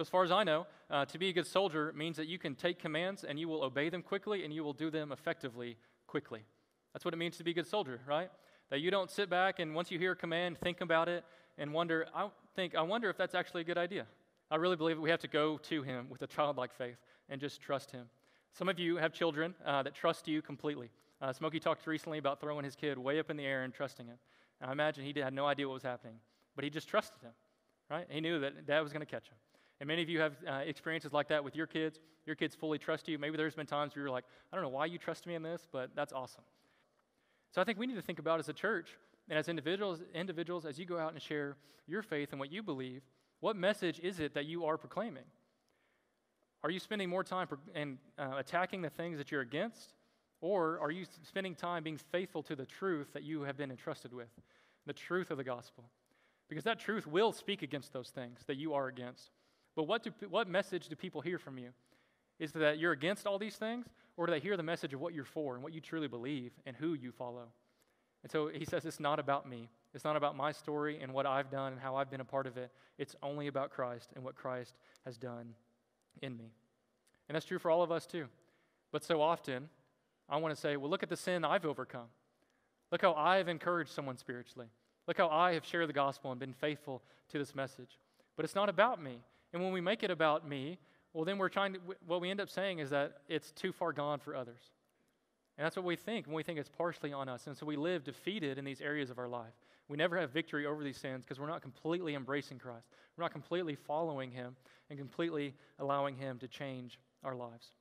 So, as far as I know, uh, to be a good soldier means that you can take commands and you will obey them quickly and you will do them effectively quickly. That's what it means to be a good soldier, right? That you don't sit back and once you hear a command, think about it and wonder, I think, I wonder if that's actually a good idea. I really believe we have to go to Him with a childlike faith and just trust Him. Some of you have children uh, that trust you completely. Uh, Smokey talked recently about throwing his kid way up in the air and trusting him. I imagine he had no idea what was happening, but he just trusted him, right? He knew that dad was going to catch him. And many of you have uh, experiences like that with your kids. Your kids fully trust you. Maybe there's been times where you're like, I don't know why you trust me in this, but that's awesome. So I think we need to think about as a church and as individuals, individuals as you go out and share your faith and what you believe, what message is it that you are proclaiming? Are you spending more time in uh, attacking the things that you're against? Or are you spending time being faithful to the truth that you have been entrusted with, the truth of the gospel? Because that truth will speak against those things that you are against. But what, do, what message do people hear from you? Is that you're against all these things, or do they hear the message of what you're for and what you truly believe and who you follow? And so he says it's not about me. It's not about my story and what I've done and how I've been a part of it. It's only about Christ and what Christ has done in me. And that's true for all of us too. But so often, I want to say, well, look at the sin I've overcome. Look how I've encouraged someone spiritually. Look how I have shared the gospel and been faithful to this message. But it's not about me. And when we make it about me, well, then we're trying to, what we end up saying is that it's too far gone for others. And that's what we think when we think it's partially on us. And so we live defeated in these areas of our life. We never have victory over these sins because we're not completely embracing Christ. We're not completely following Him and completely allowing Him to change our lives.